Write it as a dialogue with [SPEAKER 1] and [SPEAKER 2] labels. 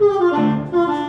[SPEAKER 1] ¡Gracias!